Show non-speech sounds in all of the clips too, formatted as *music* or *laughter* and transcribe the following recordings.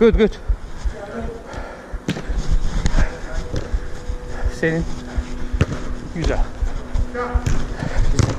good good. Senin. Güzel. Sakin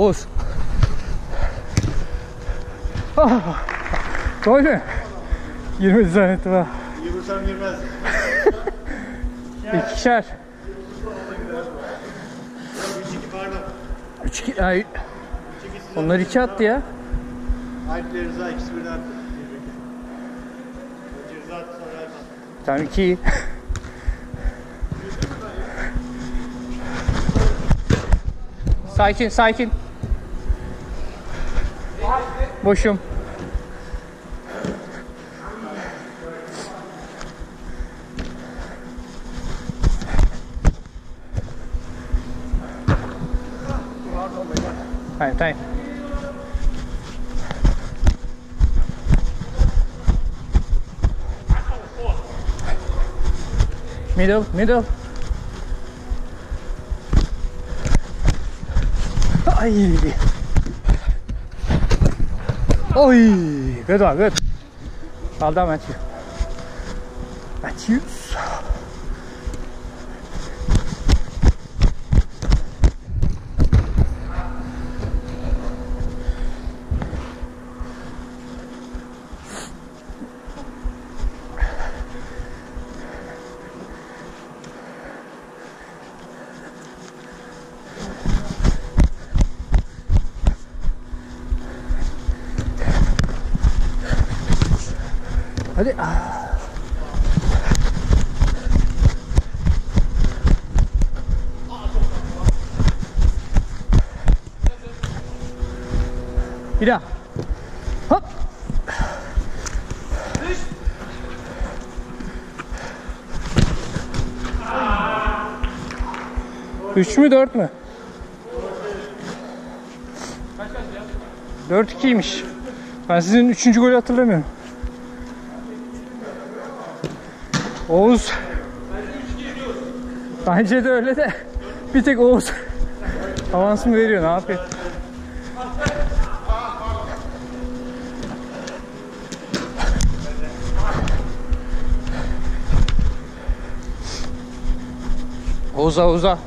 Oğuz. Ah, Gol mü? Girmedi zannettim ha. Yürürsem girmez. *laughs* İkişer. Üç iki pardon. Üç iki. Ay, onlar iki attı ya. Alp'le Rıza ikisi birden attı. Önce Rıza attı sonra attı. Tamam iki iyi. *laughs* sakin sakin. Boşum. Hayır, hayır. Middle, middle. Ay. Oy, good one, good. Well done, Matthew. Matthews. Hadi. Bir daha. Hop. Üç mü dört mü? Dört ikiymiş. Ben sizin üçüncü golü hatırlamıyorum. Oğuz. Bence de öyle de bir tek Oğuz avansını veriyor ne yapıyor? Oğuz'a Oğuz'a.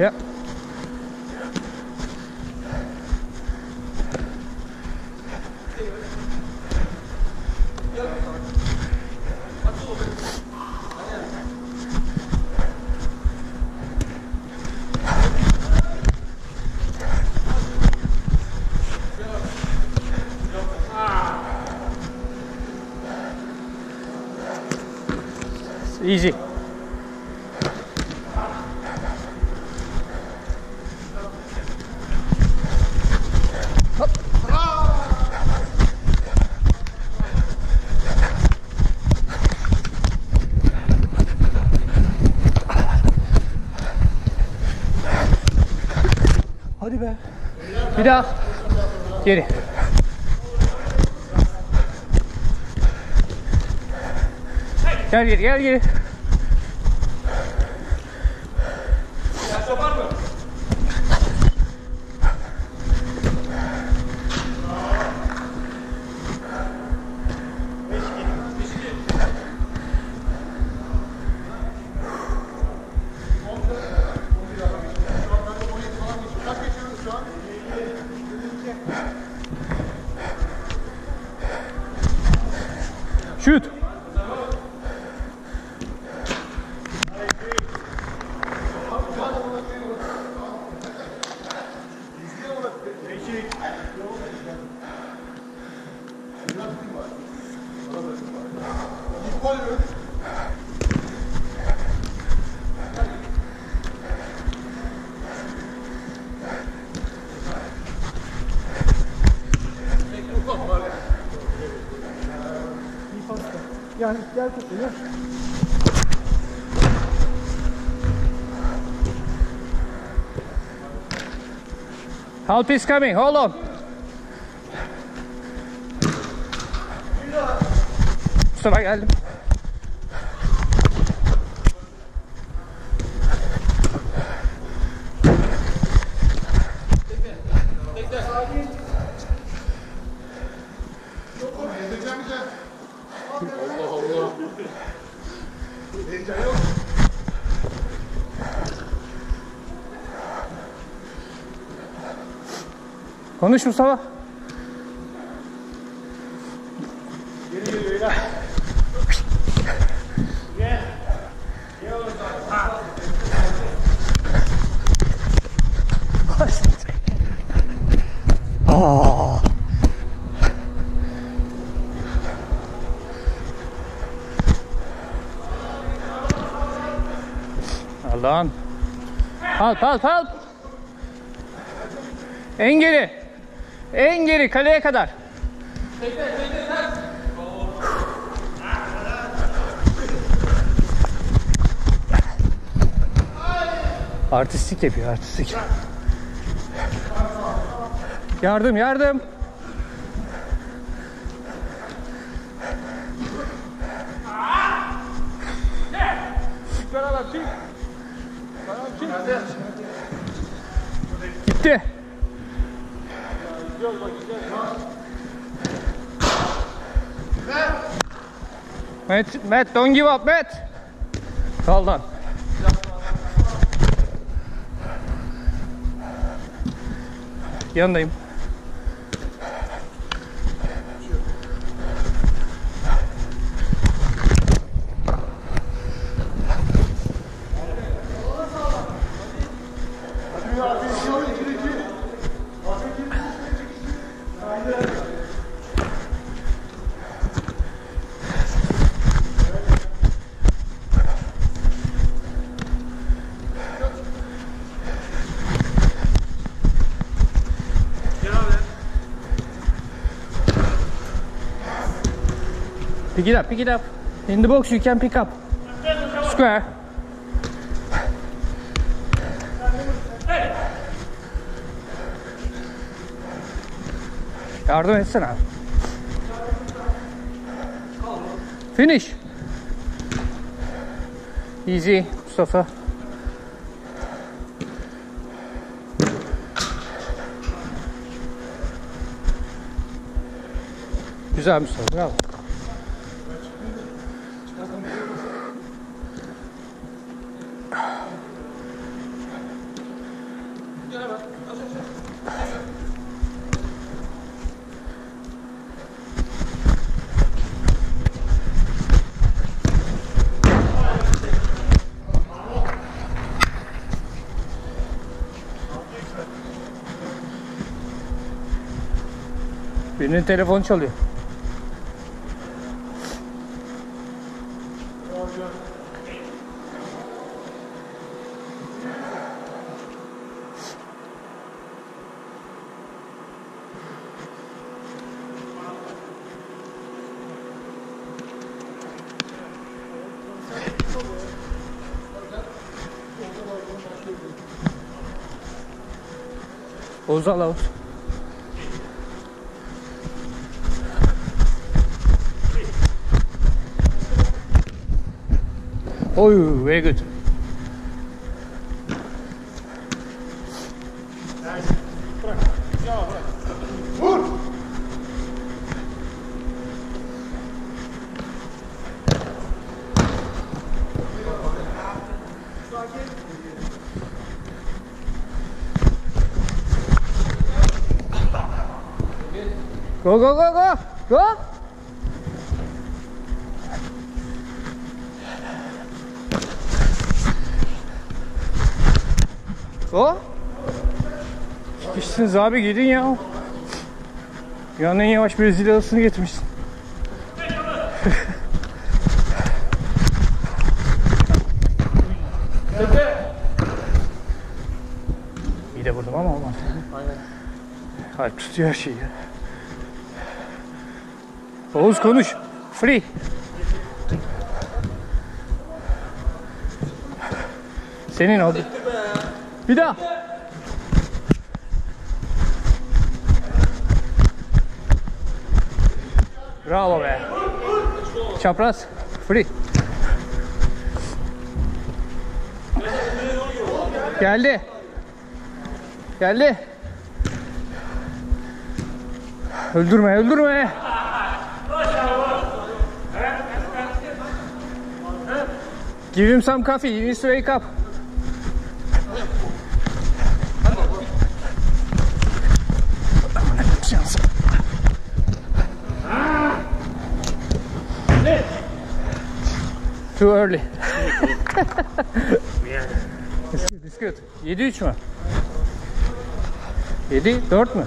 Ya. Easy. Bir daha. Geri. Gel geri gel geri. Good. Yani gel tutun Help is coming. Hold on. Mustafa geldim. Konuş Mustafa. Geri geliyor ya. Gel. Gel oğlum. Ah. Allah'ım. Help help help. En geri. En geri kaleye kadar. Artistik yapıyor artistik. Yardım yardım. Gitti. Matt, Matt, don't give up, Matt. Well done. Yanındayım. Pick it up, pick it up. In the box you can pick up. Square. Yardım etsene abi. Finish. Easy Mustafa. Güzel Mustafa. Bravo. Birinin telefonu çalıyor. Oğuz al Oğuz. Oh, very good. Go go go go. Go. Go. Sıkıştınız abi gidin ya. Yanına yavaş Brezilyalısını getirmişsin. *laughs* İyi de vurdum ama olmaz. Aynen. Hayır tutuyor her şeyi. Oğuz konuş. Free. Senin o. Bir daha. Bravo be. Çapraz. Free. Geldi. Geldi. Öldürme, öldürme. Give him some coffee. He needs to wake up. Too early. *laughs* it's good, it's good. 7-3 mü? 7-4 mü?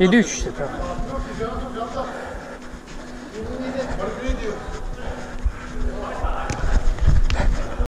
7-3 işte tamam.